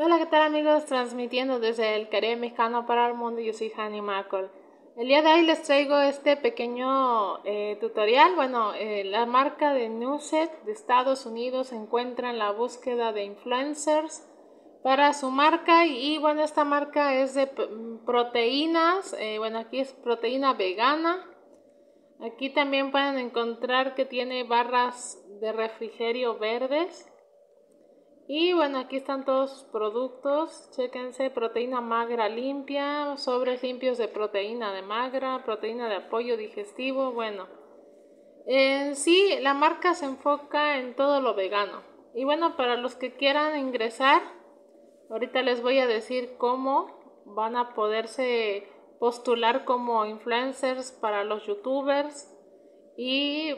Hola, ¿qué tal amigos? Transmitiendo desde el Caribe Mexicano para el mundo, yo soy Hani Macol. El día de hoy les traigo este pequeño eh, tutorial. Bueno, eh, la marca de Newset de Estados Unidos se encuentra en la búsqueda de influencers para su marca y bueno, esta marca es de proteínas. Eh, bueno, aquí es proteína vegana. Aquí también pueden encontrar que tiene barras de refrigerio verdes. Y bueno, aquí están todos sus productos. Chéquense, proteína magra limpia, sobres limpios de proteína de magra, proteína de apoyo digestivo. Bueno, en sí la marca se enfoca en todo lo vegano. Y bueno, para los que quieran ingresar, ahorita les voy a decir cómo van a poderse postular como influencers para los youtubers y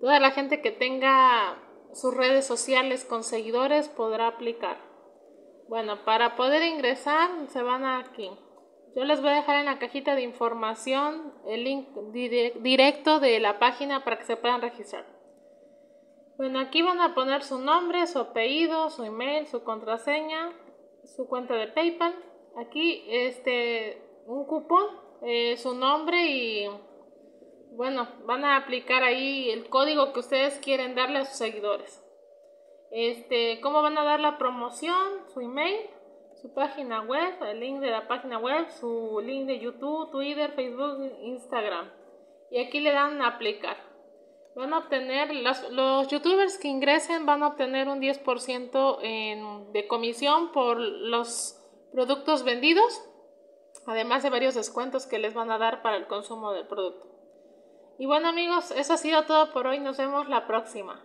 toda la gente que tenga sus redes sociales con seguidores podrá aplicar. Bueno, para poder ingresar se van aquí. Yo les voy a dejar en la cajita de información el link directo de la página para que se puedan registrar. Bueno, aquí van a poner su nombre, su apellido, su email, su contraseña, su cuenta de PayPal. Aquí este un cupón, eh, su nombre y bueno, van a aplicar ahí el código que ustedes quieren darle a sus seguidores. Este, cómo van a dar la promoción, su email, su página web, el link de la página web, su link de YouTube, Twitter, Facebook, Instagram. Y aquí le dan a aplicar. Van a obtener, los, los youtubers que ingresen van a obtener un 10% en, de comisión por los productos vendidos, además de varios descuentos que les van a dar para el consumo del producto. Y bueno amigos, eso ha sido todo por hoy. Nos vemos la próxima.